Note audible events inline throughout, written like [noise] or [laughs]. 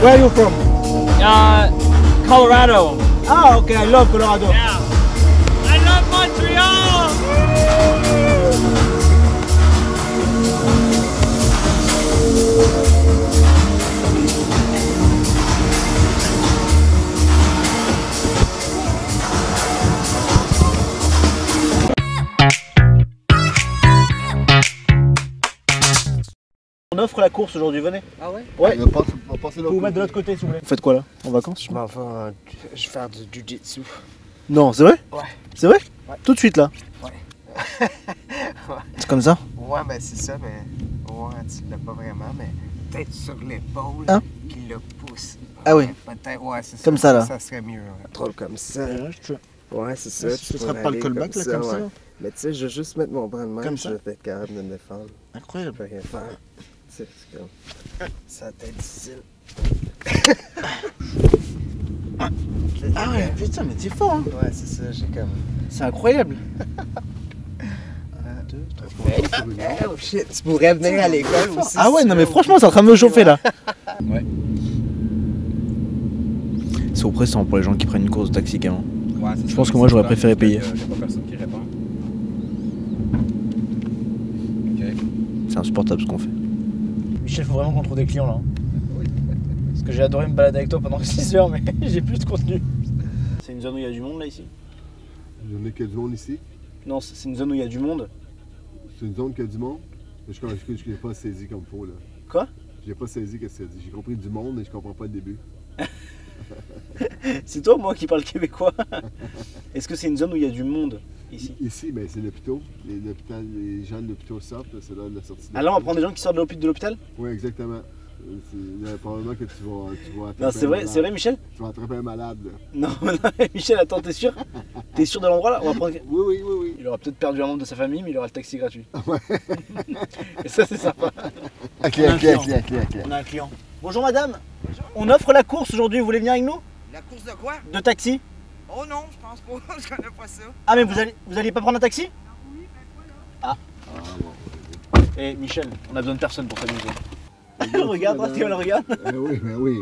Where are you from? Uh, Colorado. Oh, okay, I love Colorado. Yeah. I love Montreal. Offre la course aujourd'hui, venez. Ah ouais Ouais. On passer Vous vous mettre de l'autre côté, s'il vous plaît. Vous faites quoi là En vacances? Je m'en vais, je vais faire du jujitsu. Non, c'est vrai? Ouais. C'est vrai? Ouais. Tout de suite là [laughs] Ouais. C'est comme ça? Ouais, ben c'est ça, mais. Ouais, tu l'as pas vraiment, mais peut-être sur l'épaule, Hein? puis le pouce. Ah oui. Ouais, Peut-être, ouais, c'est ça. Comme ça, là. Ça serait mieux. ouais. Trop comme ça. je Ouais, c'est ça. Tu pourrais pas le callback là, comme ça ouais. Mais tu sais, je vais juste mettre mon bras de main, Comme je ça? vais être capable de me défendre. Je Incroyable. peux rien faire. C'est comme. Ça être difficile. [laughs] Ah ouais, putain, mais t'es fort hein Ouais, c'est ça, j'ai comme. C'est incroyable Oh shit, tu pourrais venir à l'école aussi. Ah ouais, non mais franchement, c'est en train de me chauffer là Ouais. C'est oppressant pour les gens qui prennent une course de taxi quand même. Ouais, c'est Je pense que moi, j'aurais préféré payer. y a pas personne qui répond. Ok. C'est insupportable ce qu'on fait. Michel, faut vraiment qu'on trouve des clients là. Parce que j'ai adoré me balader avec toi pendant [laughs] 6 heures, mais [laughs] j'ai plus de contenu. C'est une zone où il y a du monde là ici? J'en ai que du monde ici? Non, c'est une zone où il y a du monde. C'est une zone qui a du monde? Mais je ne l'ai pas saisi comme faut là. Quoi? J'ai pas saisi ce que ça dit? J'ai compris du monde, mais je comprends pas le début. [laughs] C'est toi ou moi qui parle québécois? Est-ce que c'est une zone où il y a du monde? Ici Ici, ben, c'est l'hôpital. Les, les gens de l'hôpital sortent, c'est là la sortie. de Ah là, on prendre des gens qui sortent de l'hôpi- de l'hôpital? Oui, exactement. Euh, C'est là, probablement que tu vas, tu vas attraper Non, c'est un vrai, malade. c'est vrai, Michel? Tu vas attraper un malade. là. [laughs] Non, non, [laughs] Michel, attends, t'es sûr? [laughs] T'es sûr de l'endroit là? On va prendre. Oui, oui, oui, oui. Il aura peut-être perdu un membre de sa famille, mais il aura le taxi gratuit. Et ça, c'est sympa. Ok, On ok, ok, ok. On a un client. Bonjour madame. On offre la course aujourd'hui, vous voulez venir avec nous? La course de quoi? De taxi Oh non, je pense pas. [laughs] je connais pas ça. Ah, mais vous allez, vous allez pas prendre un taxi? Ah. Ah, bon. Eh, Michel, on a besoin de personne pour s'amuser. [laughs] regarde, regarde, elle regarde. Ben oui, ben oui.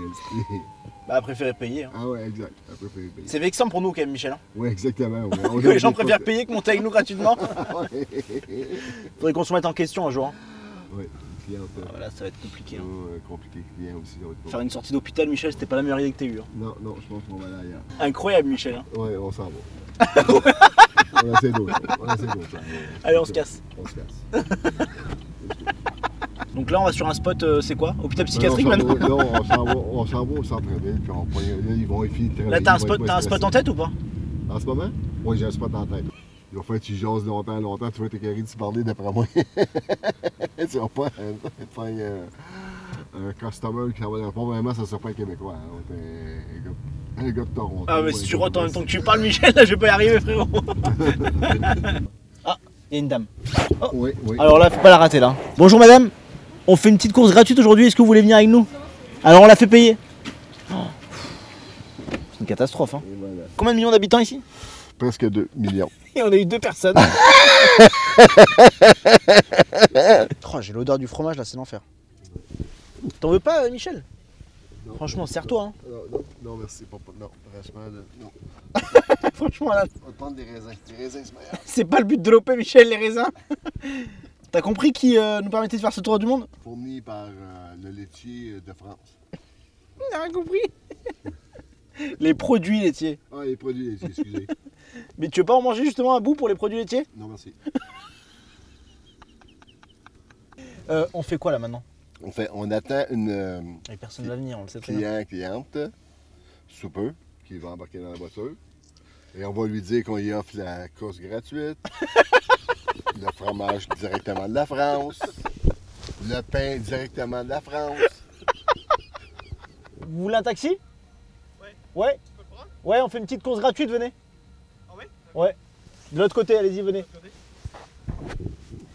Bah, elle payer. hein. Ah ouais, exact. Elle payer. C'est vexant pour nous quand même, Michel. hein. Oui, exactement. ouais. [laughs] On Que les gens préfèrent payer que monter avec nous gratuitement. Ouais. Faudrait qu'on se mette en question un jour. hein. Ouais, client, euh, Ah, Voilà, ça va être compliqué. hein. compliqué, client aussi. Faire une sortie d'hôpital, Michel, c'était pas la meilleure idée que t'aies eue. hein. Non, non, je pense qu'on va ailleurs. Incroyable, Michel. hein. Ouais, on s'en va. [laughs] on essaie d'autres. On essaie d'autres. Allez, on se casse. On se casse. Donc là, on va sur un spot, euh, c'est quoi? Hôpital psychiatrique Non, maintenant va- Non, on s'en va, [laughs] on s'en va au centre-ville, puis on prend, là, ils vont finir. Là, t'as un spot, t'as un spot en tête ou pas? En ce moment? Oui, j'ai un spot en tête. Il va falloir que tu jases longtemps, longtemps, tu vas être carré de parler d'après moi. [laughs] tu vas pas être un, un customer qui va pas vraiment, ça sera pas un Québécois. Hein. Un un gars de Toronto. Ah, mais si tu rotes en même temps que tu parles, Michel, là, je vais pas y arriver, frérot. [laughs] ah, il y a une dame. Oui, oui. Alors là, faut pas la rater là. Bonjour madame, on fait une petite course gratuite aujourd'hui, est-ce que vous voulez venir avec nous? Alors on la fait payer. Oh. C'est une catastrophe. Hein. Voilà. Combien de millions d'habitants ici? Presque 2 millions. [laughs] Et on a eu deux personnes. [laughs] oh, j'ai l'odeur du fromage là, c'est l'enfer. T'en veux pas, euh, Michel? Non. Franchement, serre-toi. Hein. Non, non, non, merci. Pas, pas- non, franchement, non. [laughs] Franchement, là, On va prendre des raisins. Des raisins, c'est meilleur. c'est pas le but de l'OP, Michel, les raisins. T'as compris qui euh, nous permettait de faire ce tour du monde? Fourni par euh, le laitier de France. T'as rien compris Les produits laitiers. Ah, les produits laitiers, excusez. Mais tu veux pas en manger justement un bout pour les produits laitiers? Non, merci. euh, On fait quoi là maintenant? On, fait, on attend une euh, Et personne va venir, on le sait très bien. client, cliente, sous peu, qui va embarquer dans la voiture. Et on va lui dire qu'on y offre la course gratuite, [laughs] le fromage directement de la France, le pain directement de la France. Vous voulez un taxi? Ouais. Ouais Ouais, on fait une petite course gratuite, venez. Ah ouais Ouais. De l'autre côté, allez-y, venez.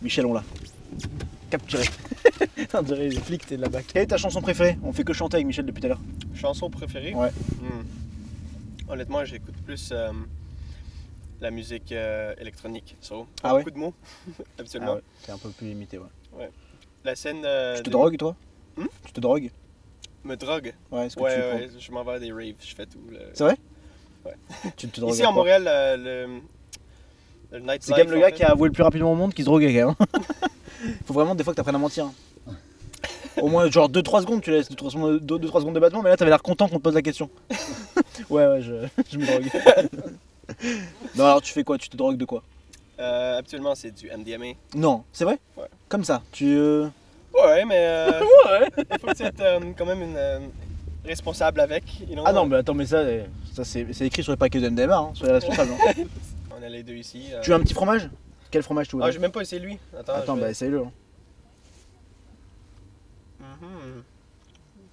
Michel, on l'a. Capturé. [laughs] on dirait les flics, t'es de la bac. Quelle est ta chanson préférée? On fait que chanter avec Michel depuis tout à l'heure. Chanson préférée? Ouais. Hmm. Honnêtement, j'écoute plus euh, la musique euh, électronique. So, pas [laughs] Ah ouais? beaucoup de mots, absolument. T'es un peu plus limité, ouais. La scène. euh, Tu te de- drogues, toi? Hmm? Tu te drogues? Me drogue? Ouais, est-ce que Ouais, tu ouais, je m'en vais à des raves, je fais tout. le- C'est vrai? Ouais. Tu te drogues Ici à Montréal, euh, le, le nightlife. C'est quand même le gars fait. qui a avoué le plus rapidement au monde qui se droguait quand même. [laughs] Faut vraiment des fois que t'apprennes à mentir. hein. Au moins genre 2-3 secondes, tu laisses 2-3 secondes, 2-3 secondes de battement, mais là t'avais l'air content qu'on te pose la question. [laughs] ouais, ouais, je, [laughs] je me drogue. non, alors tu fais quoi? Tu te drogues de quoi? Euh, habituellement, c'est du MDMA. Non, c'est vrai? Ouais. Comme ça, tu. euh, Ouais, mais euh, Ouais il faut que tu sois euh, quand même une, euh, responsable avec. you know. Ah non, mais attends, mais ça, ça c'est écrit sur les paquets de MDMA, hein, soyez responsable. hein. On est les deux ici. euh. tu veux un petit fromage? Quel fromage tu Ah, voudrais? j'ai même pas essayé lui. Attends, bah vais- essaye-le. hein. Mhm.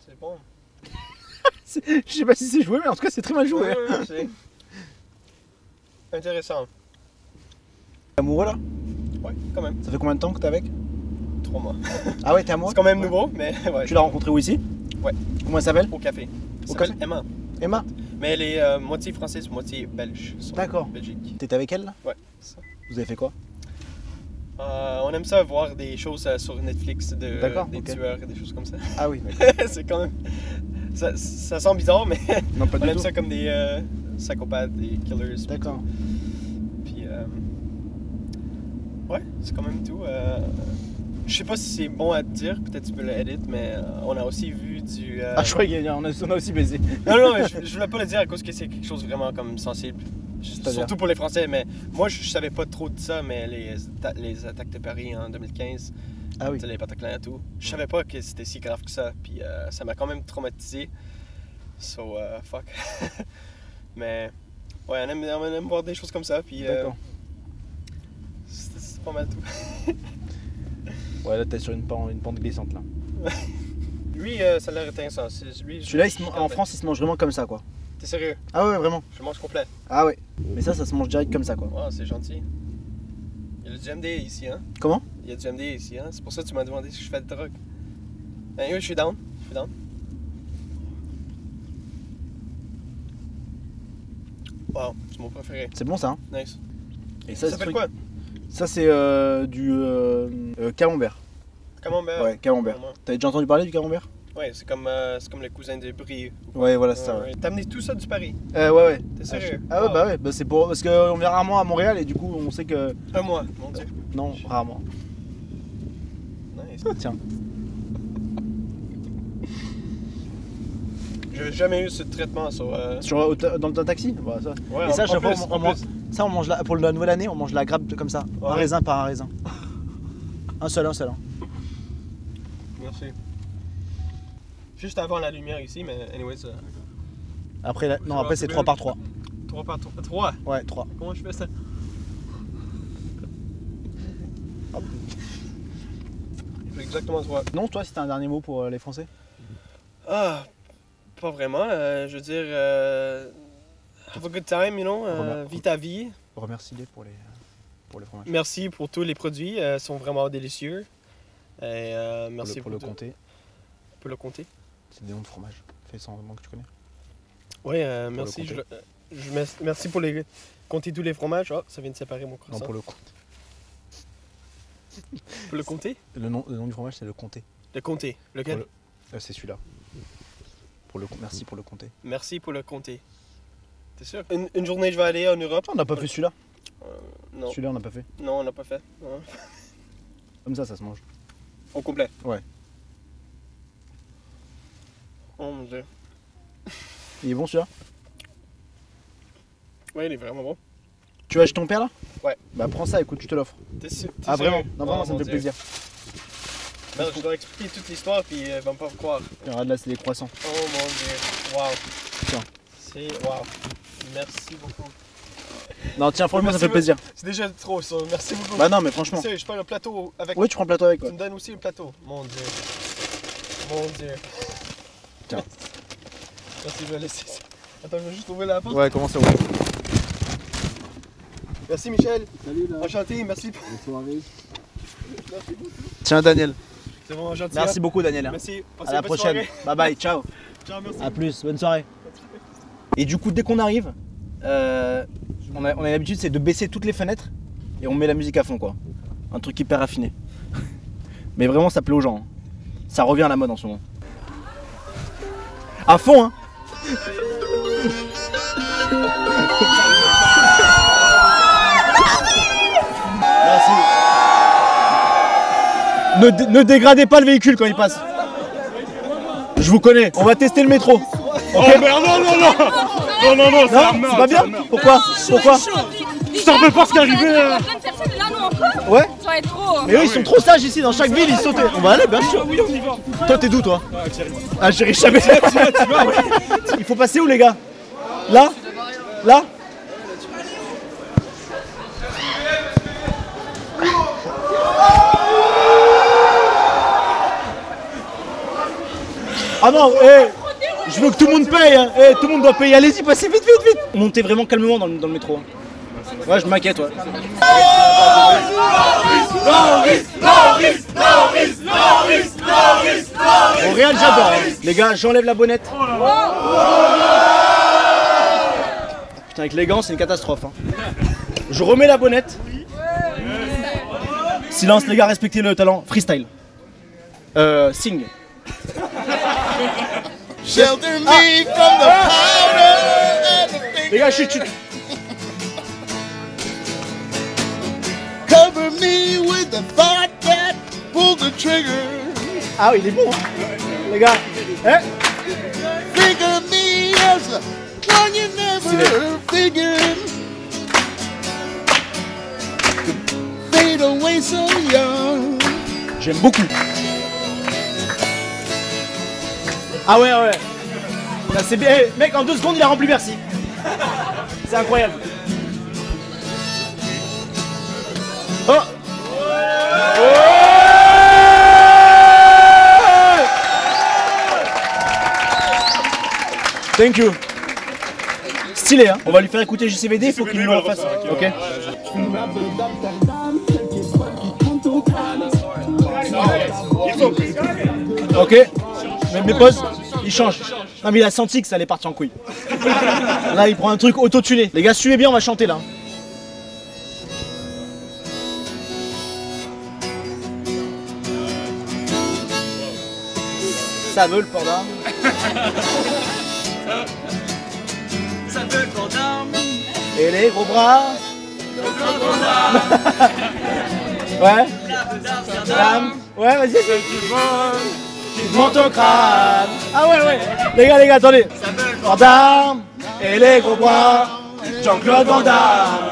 C'est bon. [laughs] Je sais pas si c'est joué, mais en tout cas c'est très mal joué. Ouais, ouais, c'est intéressant. T'es amoureux là? Ouais, quand même. Ça fait combien de temps que t'es avec? Trois mois. [laughs] Ah ouais, t'es amoureux? C'est quand même nouveau, mais [laughs] ouais. Tu l'as rencontré où ici? Ouais. Comment elle s'appelle? Au café. Au café? Emma. Emma? Mais elle est euh, moitié française, moitié belge. D'accord. Belgique. T'étais avec elle là? Ouais. ça. Vous avez fait quoi? Euh, on aime ça voir des choses euh, sur Netflix de des tueurs et des choses comme ça. Ah oui, [laughs] c'est quand même. Ça, ça sent bizarre, mais Non, pas [laughs] on aime tout. ça comme des psychopathes, des killers. D'accord. Puis. Ouais, c'est quand même tout. Je sais pas si c'est bon à te dire, peut-être tu peux le edit, mais euh, on a aussi vu du. euh, Ah, je croyais qu'on a, on a aussi baisé. [laughs] Non, non, mais je, je voulais pas le dire à cause que c'est quelque chose vraiment comme sensible. Surtout pour les Français, mais moi je, je savais pas trop de ça, mais les, les attaques de Paris en 2015, Ah oui. les Bataclan et tout, je savais pas que c'était si grave que ça, puis euh, ça m'a quand même traumatisé. So, euh, fuck. [laughs] mais, ouais, on aime, on aime voir des choses comme ça, puis euh, c'est pas mal tout. [laughs] Ouais, là t'es sur une pente, une pente glissante là. [laughs] Lui, euh, ça a l'air intéressant. c'est- Lui, Celui-là, il je se man- suis en. France, il se mange vraiment comme ça quoi. T'es sérieux? Ah ouais, vraiment. Je mange complet. Ah ouais. Mais ça, ça se mange direct comme ça quoi. Wow, c'est gentil. Il y a du MD ici, hein Comment? Il y a du MD ici, hein C'est pour ça que tu m'as demandé si je fais de drogue. Ben oui, je suis down. Je suis down. Wow, c'est mon préféré. C'est bon ça hein Nice. Et Ça ce s'appelle truc- quoi? Ça, c'est euh, du euh, euh, camembert. Ben Ouais, camembert. T'avais déjà entendu parler du camembert? Ouais, c'est comme, euh, c'est comme le cousin de Brie. Ouais, voilà, c'est ça. Ouais. T'as amené tout ça du Paris? Euh, ouais, ouais. T'es Ah, sérieux? Ah ouais, bah ouais, bah c'est pour parce qu'on vient rarement à Montréal et du coup on sait que Un mois, mon dieu. non, rarement. Nice. Tiens. J'ai jamais eu ce traitement sur. euh, Sur dans ton taxi, voilà ça. Ouais, Et ça, en- chaque en fois, plus, on- on en plus. Ça, on mange la, pour la nouvelle année, on mange la grappe de- comme ça, un Ouais. raisin par un raisin. Un seul, un seul. hein. Merci. Juste avant la lumière ici, mais anyways, euh, Après, la- non, après c'est c'est 3 bien. par 3. 3 par 3. 3 Ouais, 3. Comment je fais ça? Je fais exactement 3. Non, toi, si t'as un dernier mot pour euh, les Français? Ah, pas vraiment. euh, je veux dire, euh, have a good time, you know. euh, vis ta vie. Remercie-les pour les, pour les fromages. Merci pour tous les produits, euh, ils sont vraiment délicieux. Et euh, Pour merci le, pour le tout- compter. pour le compter. C'est des noms de fromage. Fais sans vraiment que tu connais. Oui, euh, le merci. Je, euh, je merci pour les compter tous les fromages. Oh, ça vient de séparer mon Non, croissant. pour le compte. Pour le compter? Le nom, le nom du fromage, c'est le comté. Le compter. Lequel? Pour Euh, c'est celui-là. Pour le, merci pour le comté. Merci pour le compter. T'es sûr? Une, une journée, je vais aller en Europe. On n'a pas fait celui-là. Euh, non, Celui-là, on n'a pas fait. non, on n'a pas fait. Non. [laughs] Comme ça, ça se mange. Au complet. Ouais. Oh mon dieu. Il est bon celui-là? Ouais, il est vraiment bon. Tu vas chez ton père là? Ouais. Bah prends ça, écoute, je te l'offre. T'es sûr? Ah vraiment? Non, vraiment, Oh, ça me fait Dieu. plaisir. Merde, je dois expliquer toute l'histoire puis elle va me pas me croire. Regarde là, c'est des croissants. Oh mon dieu. Waouh. Tiens. C'est waouh. Merci beaucoup. Non, tiens, franchement, ça fait plaisir. C'est déjà trop ça. Merci beaucoup. Bah non, mais franchement. Sérieux, je prends le plateau avec. Oui, tu prends le plateau avec Tu me donnes aussi le plateau. Mon dieu. Mon dieu. Tiens. [laughs] Merci, je vais laisser ça. Attends, je vais juste ouvrir la porte. Ouais, comment ça roule Merci Michel. Salut là. Enchanté, merci. Bonne soirée. Merci beaucoup. Tiens, Daniel. C'est vraiment gentil. Merci hein. beaucoup, Daniel. Merci. Passez À la prochaine. soirée. Bye bye, ciao. Ciao, merci. A plus, bonne soirée. [laughs] Et du coup, dès qu'on arrive, euh, on a, l'habitude, c'est de baisser toutes les fenêtres et on met la musique à fond, quoi. Un truc hyper raffiné. [laughs] Mais vraiment, ça plaît aux gens. hein. Ça revient à la mode en ce moment. À fond, hein Merci. Ne dégradez pas le véhicule quand il passe. Je vous connais. On va tester le métro. Ok. Oh merde, non, non, non. Non, non, non, Non, c'est pas bien. Pourquoi Pourquoi Tu t'en veux pas ce qui est arrivé Il y là a plein de personnes et là, non, encore Ouais. Ça va être trop. Mais eux ils sont trop sages ici, dans chaque ville ils sautent. On va aller bien sûr. Oui, on y va. Toi t'es d'où toi Ah Algérie, je savais. [laughs] Il faut passer où les gars Là Là Ah non, eh Je veux que tout le monde paye hein. Eh, tout le monde doit payer, allez-y, passez vite, vite, vite Montez vraiment calmement dans le, dans le métro. hein. Ouais, je m'inquiète, ouais. Au Real, j'adore. hein. Les gars, j'enlève la bonnette. Putain, avec les gants, c'est une catastrophe. hein. Je remets la bonnette. Silence, les gars, respectez le talent. Freestyle. Euh, sing. Shelter me from the powder and the Les gars, chut, chut. Cover me with the thought that pull the trigger. Ah oui, il est bon. hein. Les gars. Eh Think of me as the one you never figured. Fade away so young. J'aime beaucoup. Ah ouais, ouais. Là, c'est bien. Eh, mec, en deux secondes, il a rempli merci. C'est incroyable. Oh Thank you. Stylé, hein. On va lui faire écouter JCVD, il faut qu'il nous le fasse. Ok. Ok. Mais mes pauses, il change. Non mais il a senti que ça allait partir en couille. [laughs] Là il prend un truc auto-tuné. Les gars suivez bien, on va chanter là. Ça veut le panda. [laughs] Ça veut le condom. Et les gros bras. [laughs] ouais. Ouais, vas-y. Monte au crâne. Ah ouais, ouais. Les gars, les gars, attendez. Van Damme et les gros bras. Jean-Claude Van Damme.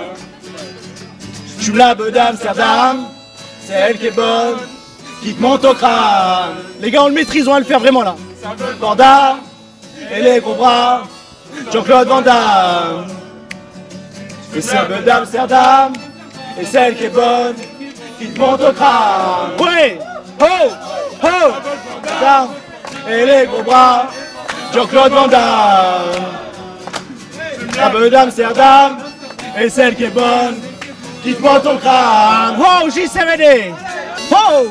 Tu la d'Amsterdam. C'est elle qui est bonne. Qui te monte au crâne. Les gars, on le maîtrise, on va le faire vraiment là. Van Damme et les gros bras. Jean-Claude Van Damme. Et c'est d'Amsterdam. Et celle qui est bonne. Qui te monte au crâne. Ouais. Ho Damme Et les gros bras. Jean-Claude Van Damme. La beuh d'Amsterdam. Et celle qui est bonne. Qui te monte au crâne. Wow, JCVD Ho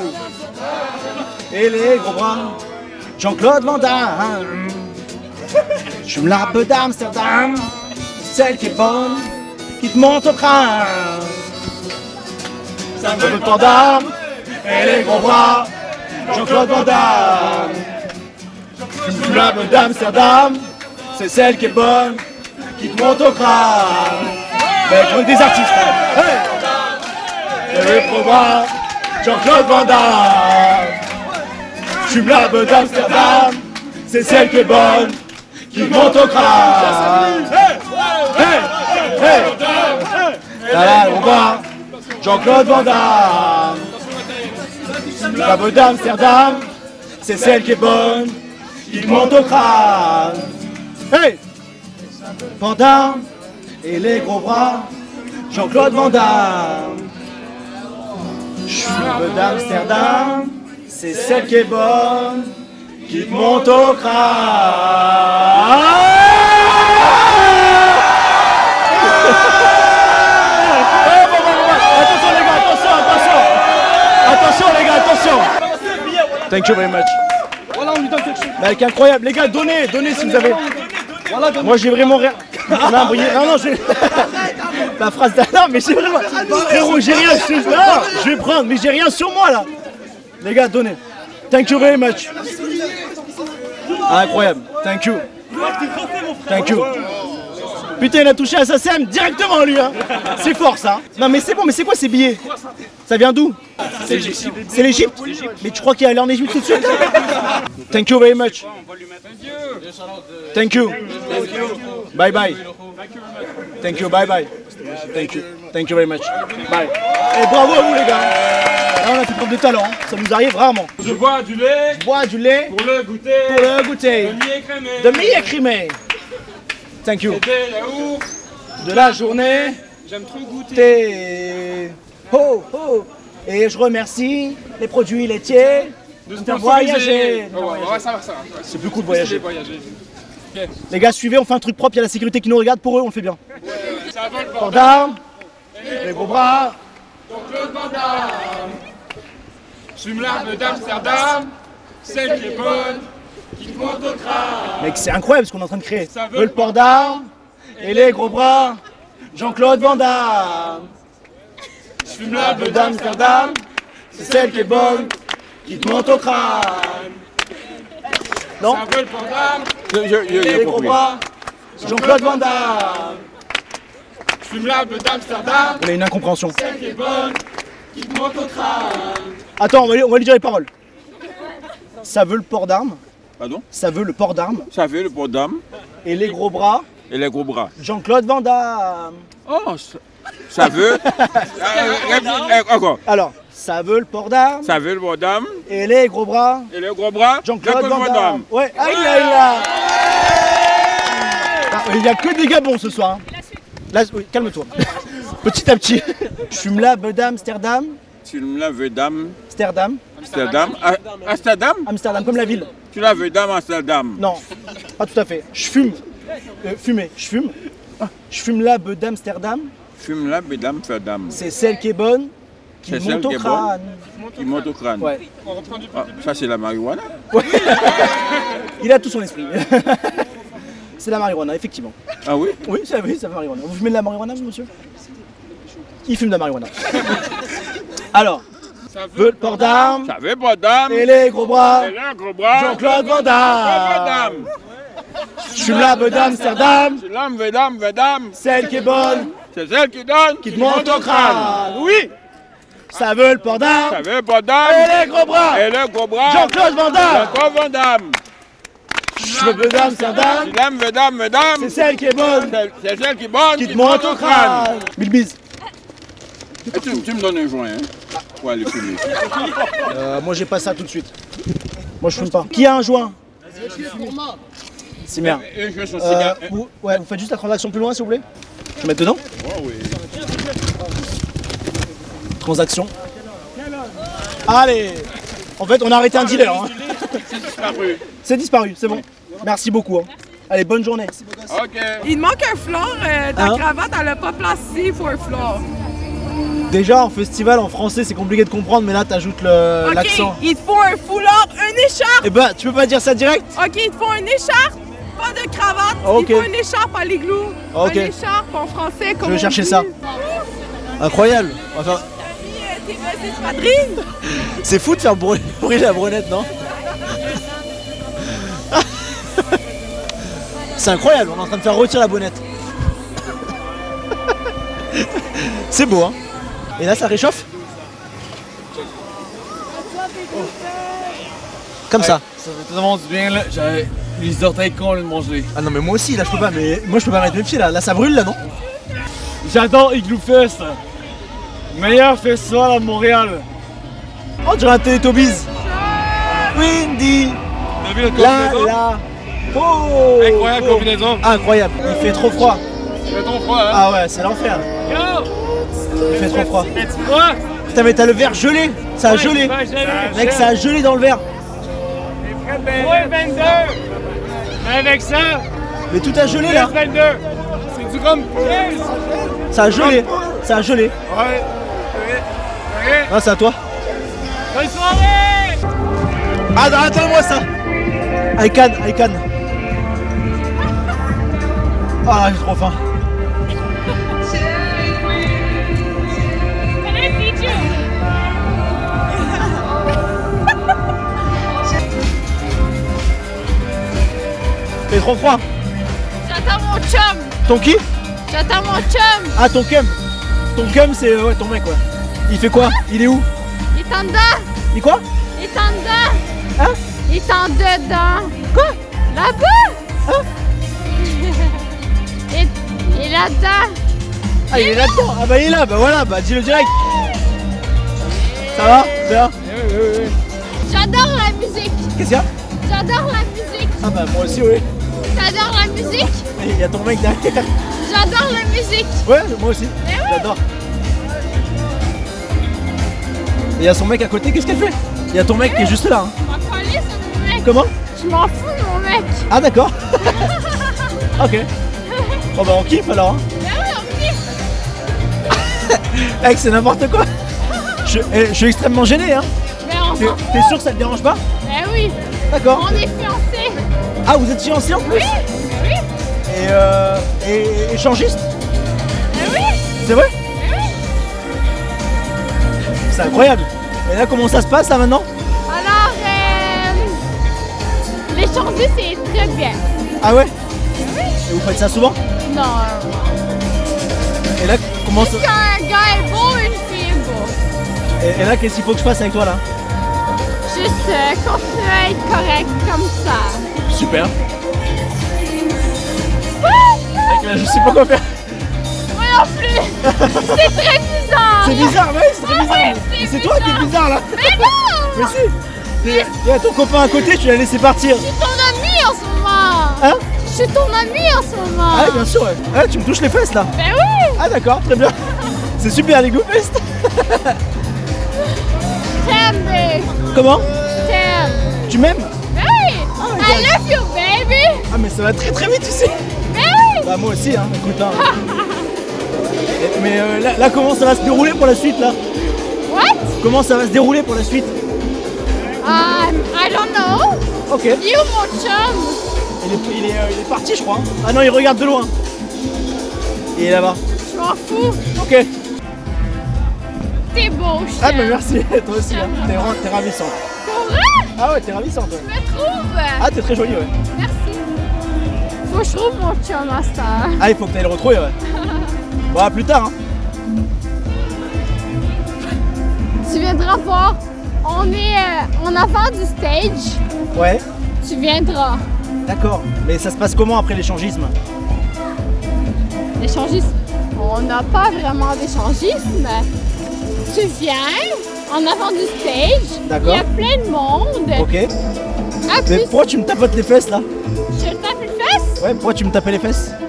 Et les gros bras. Jean-Claude Van. Je me la beuh d'Amsterdam. Celle qui est bonne. Qui te monte au crâne. Ça me le panda et les gros bras. Jean-Claude Van Damme. La beuh d'Amsterdam. C'est celle qui est bonne. Qui te monte au crâne. Mais des artistes. hein. Hey et gros bras. Jean-Claude Van Damme. Me la d'Amsterdam. C'est celle qui est bonne. Qui te monte au crâne. Hey Hey là, on va. Jean-Claude Van Damme. La beuh d'Amsterdam, c'est celle qui est bonne, qui te monte au crâne. Hey Van Damme et les gros bras, Jean-Claude Van Damme. Beuh d'Amsterdam, c'est celle qui est bonne, qui te monte au crâne. Attention les gars, attention, attention Attention les gars, attention Thank you very much. Voilà, on lui donne quelque chose. Mec, incroyable, les gars, donnez, donnez si vous avez. Moi j'ai vraiment rien. Non, non, je. La phrase. Non, mais j'ai vraiment. Frérot, j'ai rien. Je... Non, je vais prendre, mais j'ai rien sur moi là. Les gars, donnez. Thank you very much. Incroyable. Thank you. Thank you. Putain, il a touché à sa sème directement lui. Hein. C'est fort ça. Non mais c'est bon, mais c'est quoi ces billets? Ça vient d'où? C'est l'Égypte. Mais tu crois qu'il est allé en Égypte tout de suite Thank you very much. Thank you. Bye bye. Thank you. Bye bye. Thank you. Thank you very much. Bye. Et bravo à vous les gars. Là, on a fait preuve de talent. hein. Ça nous arrive rarement. Je bois du lait Je bois du lait pour le goûter. pour le goûter. Demi écrémé. De mi écrimé. Thank you. La ours. De la journée. J'aime trop goûter. Ho, ho. Et je remercie les produits laitiers De faire voyager. Oh, ouais, ouais, ça va, ça va. C'est plus cool de Voyager. Les gars, suivez, on fait un truc propre, il y a la sécurité qui nous regarde, pour eux, on le fait bien. Ça va le Port d'armes, les gros bras. Je fume l'arbre d'Amsterdam. Celle qui est bonne. Qui te monte au crâne. Mec, c'est incroyable ce qu'on est en train de créer. Ça veut Le port d'armes et les gros bras. Jean-Claude Van Damme. Je fume l'arbre Le d'Amsterdam, c'est celle qui est bonne, qui te monte au crâne. Non Ça veut le pandame. Les gros bras. Jean-Claude Van Damme. Je fume l'arbre d'Amsterdam. On a une incompréhension. Celle qui est bonne. Qui te monte au crâne. Attends, on va, lui, on va lui dire les paroles. Ça veut le port d'armes. Pardon Ça veut le port d'armes Ça fait le port d'âme et les gros bras. et les gros bras. Jean-Claude Van Damme. Oh, ça, ça veut. [laughs] Euh, euh, encore. Alors, ça veut le port d'armes Ça veut le port d'âme et les gros bras. et les gros bras. Jean-Claude Van Damme. Ouais, aïe aïe aïe. Ah, Il n'y a que des gars bons ce soir. hein. Là, oui, calme-toi. [laughs] Petit à petit. Je fume là, Bedam, Amsterdam. Tu la veux dame Amsterdam. Amsterdam. Ah, Amsterdam Amsterdam, comme la ville. Tu la veux dame Amsterdam. Non, pas tout à fait. Je fume. Euh, fumer, je fume. Je fume là, Bedam, Amsterdam. Fume la bedam Amsterdam. C'est celle qui est bonne, qui C'est monte celle au qui est crâne. Qui monte au crâne. Ouais. Ah, ça, c'est la marijuana. Il a tout son esprit. [laughs] C'est la marijuana, effectivement. Ah oui Oui, ça, oui, fait marijuana. Vous fumez de la marijuana, vous, monsieur? Il fume de la marijuana. [laughs] Alors, Ça veut le port d'armes Ça veut port d'âme et les gros bras. et les gros bras. Jean-Claude Van Damme. d'âme. Je suis là, Bedam, Amsterdam. Tu l'âme, veut dame, veut dame. Celle qui est bonne, C'est celle qui donne. qui te monte au crâne. Oui Ça veut le port Ça d'armes veut port d'âme et les gros bras. et les gros bras. Jean-Claude Van Damme. Jean-Claude Van Damme. Je veux Bedam, Amsterdam. Tu l'aimes, veut dame, veut dame. C'est celle qui est bonne, C'est c'est celle qui est bonne, qui te monte au crâne. Mille bises. Et tu, tu me donnes un joint, hein Pour aller fumer. Euh, moi j'ai pas ça tout de suite. Moi je fume pas. Qui a un joint? C'est bien. Veux son Euh, cigare. vous, ouais, vous faites juste la transaction plus loin s'il vous plaît Je vais mettre dedans oui. Transaction. Allez En fait on a arrêté un dealer. hein. Disparu. [laughs] C'est disparu, c'est bon. Merci beaucoup. hein. Allez, bonne journée. Il manque un flore. euh, ta Hein? cravate, elle a pas placé pour un flore. Déjà en festival en français c'est compliqué de comprendre mais là t'ajoutes le- OK, l'accent. il te faut un foulard, une écharpe. Eh ben tu peux pas dire ça direct? OK, il te faut une écharpe, pas de cravate. OK. Il faut une écharpe à l'igloo. OK. Une écharpe en français, comme Je vais chercher dit. ça. Incroyable. On va faire- T'es mis, euh. [laughs] C'est fou de faire brûler, [laughs] brûler la brunette, non? [laughs] C'est incroyable, on est en train de faire retirer la bonnette. C'est beau, hein? Et là, ça réchauffe Comme ça. Ça fait tellement du bien là. J'avais les orteils de manger. Ah non, mais moi aussi, là, je peux pas. Mais moi, je peux pas mettre mes pieds là. Là, ça brûle, là, non J'adore Igloo Fest. Meilleur festival à Montréal. Oh, tu un Télétobies Windy T'as vu le La combinaison? la Oh Incroyable oh. combinaison. Incroyable, il fait trop froid. Il fait trop froid, hein? Ah ouais, c'est l'enfer. Il fait trop froid. Putain, mais t'as le verre gelé Ça a gelé Ouais, gelé. Mec, ça a gelé dans le verre Ouais, 22! Mais avec ça, Mais tout a gelé là 22! C'est du rhum 15! Ça a gelé Ça a gelé Ouais! Ah, c'est à toi Bonne soirée! Ah, attends-moi ça I can, I can. Ah, j'ai trop faim. Trop froid. J'attends mon chum. Ton qui? J'attends mon chum. Ah, ton cum. Ton cum, c'est euh, ouais, ton mec, ouais. Il fait quoi? Il est où? Il est en dedans. Il quoi? Il est en dedans. Hein? Il est en dedans. Quoi Là-bas. Hein? [laughs] Il il est là-dedans. Ah, il est là-dedans. Ah, bah, il est là. Bah, voilà, bah, dis-le direct. Ça va? Bien J'adore la musique. Qu'est-ce qu'il y a? J'adore la musique. Ah, bah, moi aussi, oui. J'adore la musique. Il y a ton mec derrière. J'adore la musique. Ouais, moi aussi. Eh. J'adore. Il y a son mec à côté, qu'est-ce qu'elle fait? Il y a ton mec qui est juste là. hein. Mon mec. Comment? Je m'en fous de mon mec. Ah d'accord. [laughs] ok. Bon bah on kiffe alors. Hein. Ben oui, on kiffe. [laughs] Mec c'est n'importe quoi. Je, eh, je suis extrêmement gêné hein. T'es sûr que ça te dérange pas? Ben oui. D'accord. Ah vous êtes fiancés en plus Oui. Oui. Et euh. Et échangiste Ben oui. C'est vrai Ben oui. C'est incroyable. Et là comment ça se passe là maintenant Alors, euh, l'échanger, c'est très bien. Ah ouais Et vous faites ça souvent Non. Et là comment ça... Quand un gars est beau, une fille est beau? Et, et là qu'est-ce qu'il faut que je fasse avec toi là? Juste euh, continuer à être correct comme ça. Super. Mec, là, je sais pas quoi faire. Moi non plus. c'est très bizarre. C'est bizarre, ouais, c'est très Ah bizarre. ouais, c'est toi qui es bizarre là. Mais non. [laughs] Mais si Il y a ton copain à côté, tu l'as laissé partir. Je suis ton ami en ce moment. Hein? Je suis ton ami en ce moment. Ah bien sûr, ouais. Ah, tu me touches les fesses là. Ben oui. Ah d'accord, très bien. [laughs] C'est super les Fest. T'aimes, Comment. Tu m'aimes oui. Oh I love you, baby. Ah mais ça va très très vite tu sais. Oui. Bah moi aussi hein, écoute hein. [laughs] Mais euh, là, là, comment ça va se dérouler pour la suite là What? Comment ça va se dérouler pour la suite Um, I don't know. Ok. You, mon chum. Il est, il est, euh, il est parti je crois. Ah non il regarde de loin. Il est là-bas. Je m'en fous. Ok. T'es beau. Ah mais merci, [laughs] toi aussi hein. T'es ra- t'es ravissante. Pour vrai? Ah ouais t'es ravissante ouais. Je me trouve. Ah t'es très jolie ouais. Merci. Faut que je trouve mon chum à heure. Ah il faut que t'ailles le retrouver ouais. [laughs] Bon à plus tard hein. Tu viendras voir. On est euh, en avant du stage. Ouais. Tu viendras. D'accord. Mais ça se passe comment après l'échangisme? L'échangisme? On n'a pas vraiment d'échangisme. Tu viens en avant du stage. D'accord. Il y a plein de monde. Ok. À Mais pourquoi tu me tapotes les fesses là? Je tape une fesse. Ouais, pourquoi tu me tapais les fesses? [laughs]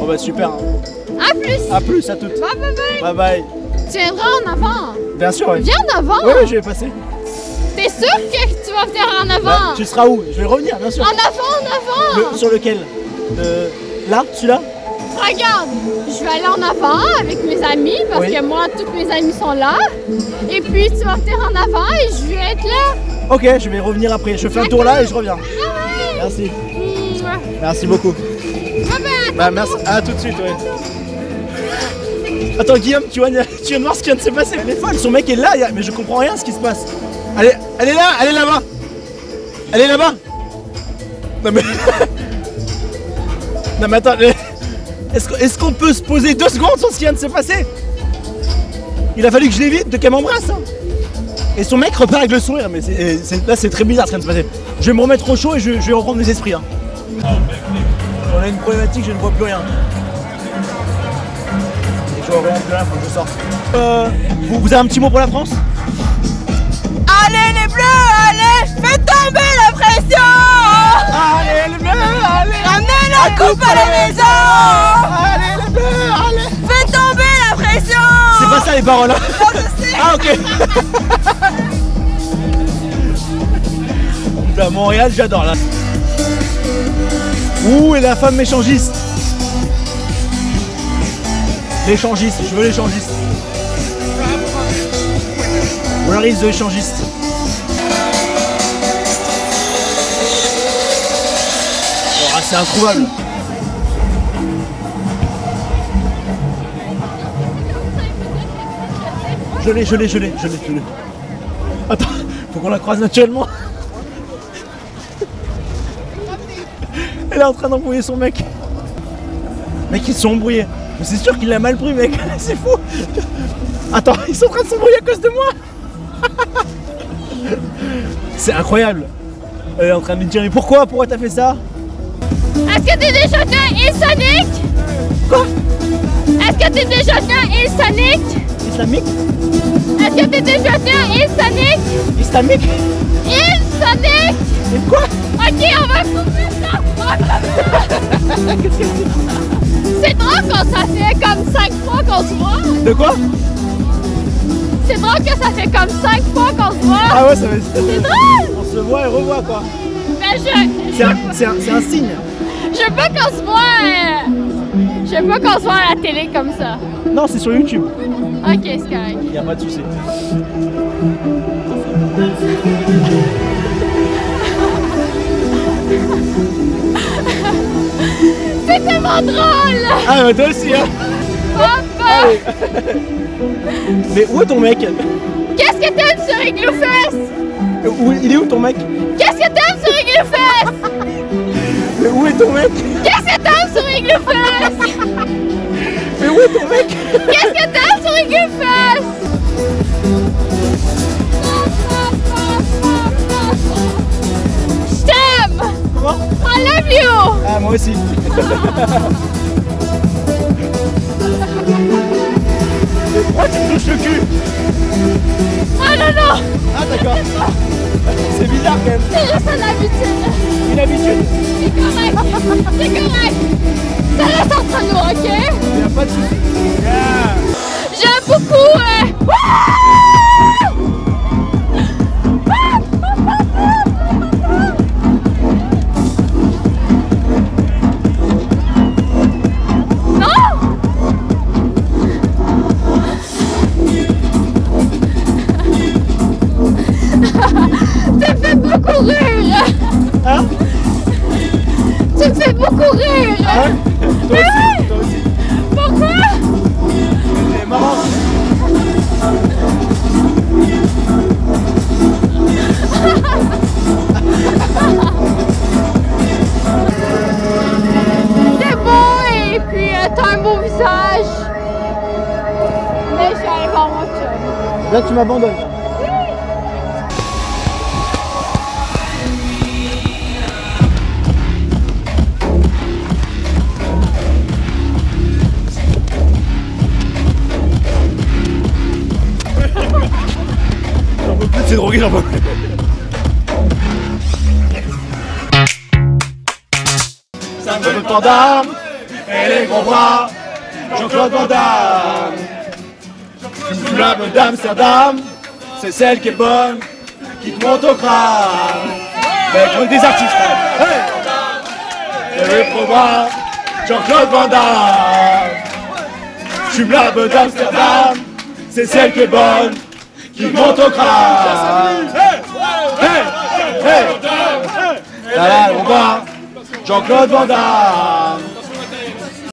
Bon bah super. hein. À plus. À plus à toutes. Bye bye bye. Bye bye. Tu viendras en avant. Bien sûr ouais. Viens en avant. Ouais, ouais, je vais passer. T'es sûr que tu vas venir en Bah, avant? tu seras où? Je vais revenir bien sûr. En avant, en avant. Le- sur lequel? Le- Là Celui-là? Regarde, je vais aller en avant avec mes amis parce Oui. que moi, tous mes amis sont là. Et puis, tu vas venir en avant et je vais être là. Ok, je vais revenir après. Je fais un tour là et je reviens. Ah Merci. Merci beaucoup. Bye. Bah merci. À tout de suite ouais. Attends Guillaume, tu vois, tu viens de voir ce qui vient de se passer. Elle est folle, son mec est là, mais je comprends rien ce qui se passe. Elle est, elle est là, elle est là-bas. Elle est là-bas. Non mais... [laughs] non mais attends, est-ce qu'on peut se poser deux secondes sur ce qui vient de se passer? Il a fallu que je l'évite de qu'elle m'embrasse. hein. Et son mec repart avec le sourire, mais c'est- là c'est très bizarre ce qui vient de se passer. Je vais me remettre au chaud et je, je vais reprendre mes esprits. hein. On a une problématique, je ne vois plus rien. Et je vois vraiment plus rien, faut que je sorte. Euh, vous, vous avez un petit mot pour la France? Allez les bleus, allez, fais tomber la pression Allez les bleus, allez Ramenez la coupe à la maison Allez les bleus, allez Fais tomber la pression C'est pas ça les paroles hein. Ah ok À Montréal, j'adore là. Ouh, et la femme échangiste. L'échangiste, je veux l'échangiste. Where is the échangiste? C'est introuvable. Je l'ai, je l'ai, je l'ai, je l'ai, je l'ai. Attends, faut qu'on la croise naturellement. Elle est en train d'embrouiller son mec. Mec, ils sont embrouillés. Mais c'est sûr qu'il l'a mal pris, mec. [laughs] C'est fou. Attends, ils sont en train de s'embrouiller à cause de moi. [laughs] C'est incroyable. Elle est en train de lui dire, mais pourquoi? Pourquoi t'as fait ça? Est-ce que t'es déjà venu Sonic? Quoi? Est-ce que t'es déjà venu Sonic? Islamique? Est-ce que t'es déjà venu Sonic? Islamique? Sonic? Et quoi? Ok, on va couper ça! Va couper ça. C'est drôle quand ça fait comme 5 fois qu'on se voit! De quoi? C'est drôle que ça fait comme 5 fois qu'on se voit! Ah ouais, ça va C'est drôle! On se voit et revoit quoi. Mais je. C'est un, c'est un- c'est un signe. Je veux pas qu'on se voit. euh, Je veux pas qu'on se voit à la télé comme ça. Non, c'est sur YouTube. Ok, c'est correct. Y a pas de souci. [laughs] C'est tellement drôle! Ah, bah toi aussi, hein. Papa! [laughs] Mais où est ton mec? Qu'est-ce que t'aimes sur Igloofest? Où- Il est où ton mec? Qu'est-ce que t'aimes sur Igloofest? Mais où est ton mec? Qu'est-ce que t'aimes sur Igloofest? Mais où est ton mec? Qu'est-ce que t'aimes sur Igloofest? Je t'aime! Comment I love you! Ah, moi aussi. Pourquoi tu me touches le cul? Non, non! Ah, d'accord. C'est bizarre quand même. C'est juste une habitude! Une habitude. C'est correct! C'est correct! Ça reste entre nous, ok? Y a pas de souci. Yeah. J'aime beaucoup! euh, drogués, j'en. Ça me Damme et les gros bras, Jean-Claude Van Damme. Une flamme d'Amsterdam, c'est celle qui est bonne, qui te monte au crâne. Mais truc des artistes, Et les gros bras, Jean-Claude Van Damme. Flamme d'Amsterdam, c'est celle qui est bonne, qui te monte au crâne. Hey, hey, hey. Là, on va. Jean-Claude Van Damme.